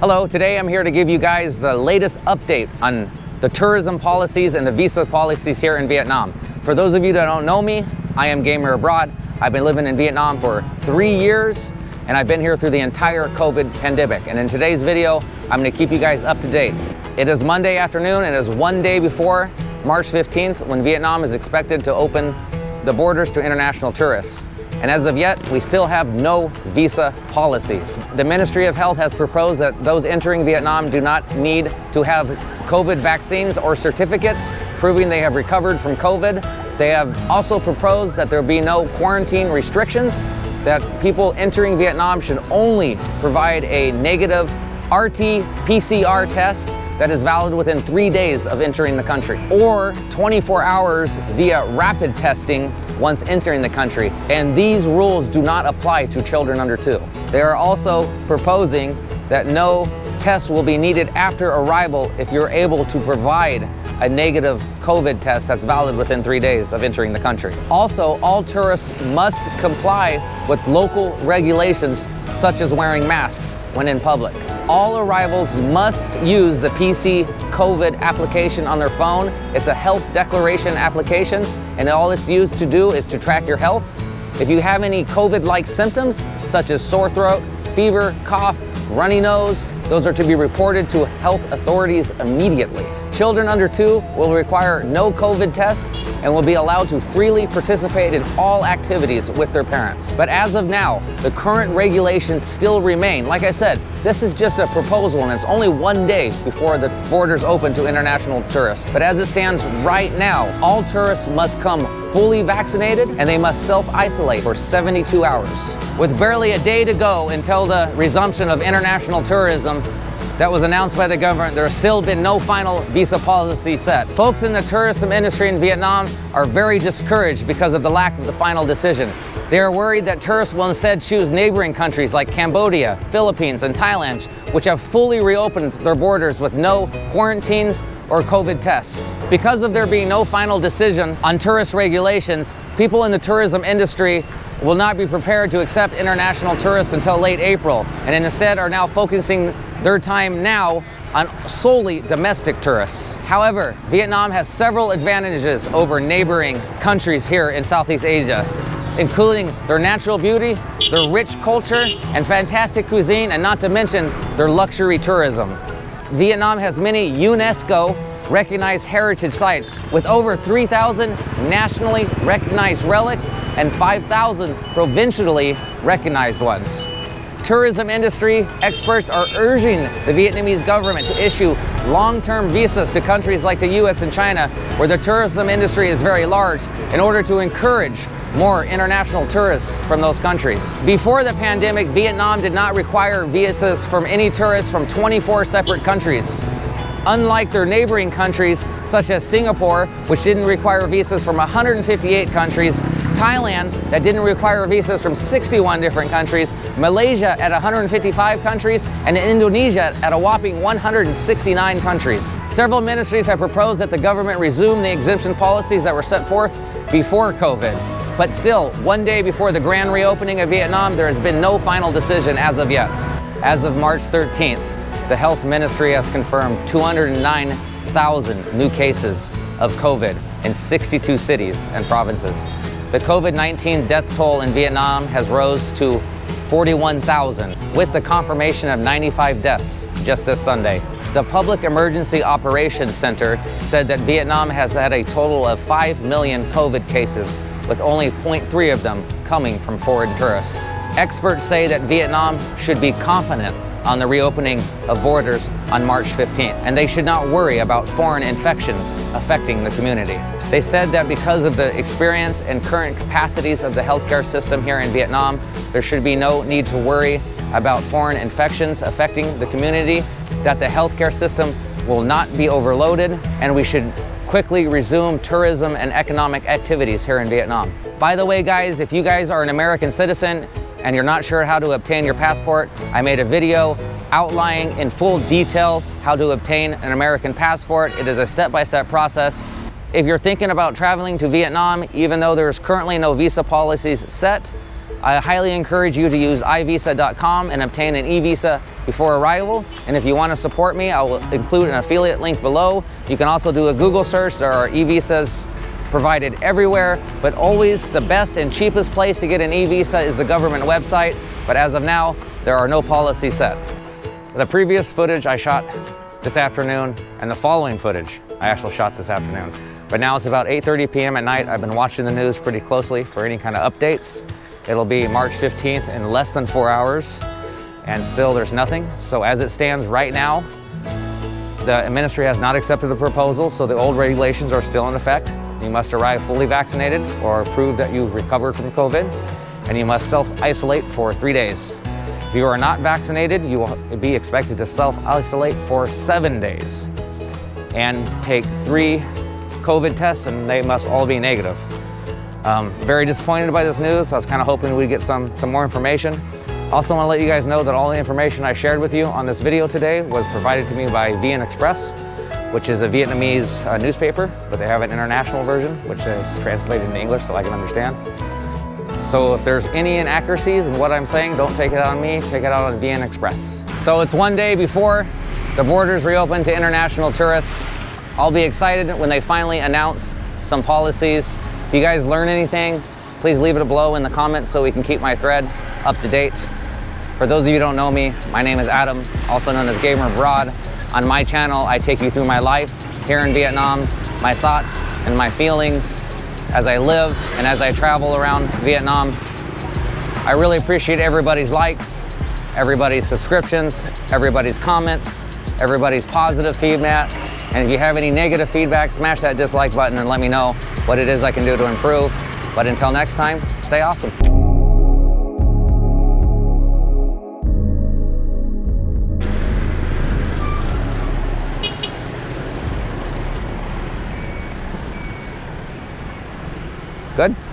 Hello, today I'm here to give you guys the latest update on the tourism policies and the visa policies here in Vietnam. For those of you that don't know me, I am Gamer Abroad. I've been living in Vietnam for three years and I've been here through the entire COVID pandemic. And in today's video, I'm gonna keep you guys up to date. It is Monday afternoon and it is one day before March 15th when Vietnam is expected to open the borders to international tourists. And as of yet, we still have no visa policies. The Ministry of Health has proposed that those entering Vietnam do not need to have COVID vaccines or certificates proving they have recovered from COVID. They have also proposed that there be no quarantine restrictions, that people entering Vietnam should only provide a negative RT-PCR test that is valid within three days of entering the country, or 24 hours via rapid testing once entering the country. And these rules do not apply to children under two. They are also proposing that no tests will be needed after arrival if you're able to provide a negative COVID test that's valid within three days of entering the country. Also, all tourists must comply with local regulations such as wearing masks when in public. All arrivals must use the PC COVID application on their phone. It's a health declaration application, and all it's used to do is to track your health. If you have any COVID-like symptoms, such as sore throat, fever, cough, runny nose, those are to be reported to health authorities immediately. Children under two will require no COVID test and will be allowed to freely participate in all activities with their parents. But as of now, the current regulations still remain. Like I said, this is just a proposal and it's only one day before the borders open to international tourists. But as it stands right now, all tourists must come fully vaccinated and they must self-isolate for 72 hours. With barely a day to go until the resumption of international tourism, that was announced by the government, there has still been no final visa policy set. Folks in the tourism industry in Vietnam are very discouraged because of the lack of the final decision. They are worried that tourists will instead choose neighboring countries like Cambodia, Philippines, and Thailand, which have fully reopened their borders with no quarantines or COVID tests. Because of there being no final decision on tourist regulations, people in the tourism industry will not be prepared to accept international tourists until late April, and instead are now focusing their time now on solely domestic tourists. However, Vietnam has several advantages over neighboring countries here in Southeast Asia, including their natural beauty, their rich culture, and fantastic cuisine, and not to mention their luxury tourism. Vietnam has many UNESCO recognized heritage sites with over 3,000 nationally recognized relics and 5,000 provincially recognized ones. Tourism industry experts are urging the Vietnamese government to issue long-term visas to countries like the US and China, where the tourism industry is very large, in order to encourage more international tourists from those countries. Before the pandemic, Vietnam did not require visas from any tourists from 24 separate countries. Unlike their neighboring countries, such as Singapore, which didn't require visas from 158 countries, Thailand, that didn't require visas from 61 different countries, Malaysia at 155 countries, and Indonesia at a whopping 169 countries. Several ministries have proposed that the government resume the exemption policies that were set forth before COVID. But still, one day before the grand reopening of Vietnam, there has been no final decision as of yet. As of March 13th, the health ministry has confirmed 209,000 new cases of COVID in 62 cities and provinces. The COVID-19 death toll in Vietnam has rose to 41,000 with the confirmation of 95 deaths just this Sunday. The Public Emergency Operations Center said that Vietnam has had a total of 5 million COVID cases, with only 0.3 of them coming from foreign tourists. Experts say that Vietnam should be confident on the reopening of borders on March 15th, and they should not worry about foreign infections affecting the community. They said that because of the experience and current capacities of the healthcare system here in Vietnam, there should be no need to worry about foreign infections affecting the community, that the healthcare system will not be overloaded, and we should quickly resume tourism and economic activities here in Vietnam. By the way, guys, if you guys are an American citizen and you're not sure how to obtain your passport, I made a video outlining in full detail how to obtain an American passport. It is a step-by-step -step process. If you're thinking about traveling to Vietnam, even though there's currently no visa policies set, I highly encourage you to use ivisa.com and obtain an e-visa before arrival. And if you want to support me, I will include an affiliate link below. You can also do a Google search. There are e-visas provided everywhere, but always the best and cheapest place to get an e-visa is the government website. But as of now, there are no policies set. The previous footage I shot this afternoon and the following footage I actually shot this afternoon. But now it's about 8.30 p.m. at night. I've been watching the news pretty closely for any kind of updates. It'll be March 15th in less than four hours and still there's nothing. So as it stands right now, the ministry has not accepted the proposal, so the old regulations are still in effect. You must arrive fully vaccinated or prove that you've recovered from COVID, and you must self-isolate for three days. If you are not vaccinated, you will be expected to self-isolate for seven days and take three COVID tests, and they must all be negative. Um, very disappointed by this news. I was kind of hoping we'd get some, some more information. Also want to let you guys know that all the information I shared with you on this video today was provided to me by VN Express, which is a Vietnamese uh, newspaper, but they have an international version, which is translated into English so I can understand. So if there's any inaccuracies in what I'm saying, don't take it on me, take it out on VN Express. So it's one day before the borders reopen to international tourists. I'll be excited when they finally announce some policies. If you guys learn anything, please leave it below in the comments so we can keep my thread up to date. For those of you who don't know me, my name is Adam, also known as Gamer Abroad. On my channel, I take you through my life here in Vietnam, my thoughts and my feelings as I live and as I travel around Vietnam. I really appreciate everybody's likes, everybody's subscriptions, everybody's comments, everybody's positive feedback. And if you have any negative feedback, smash that dislike button and let me know what it is I can do to improve. But until next time, stay awesome. Good?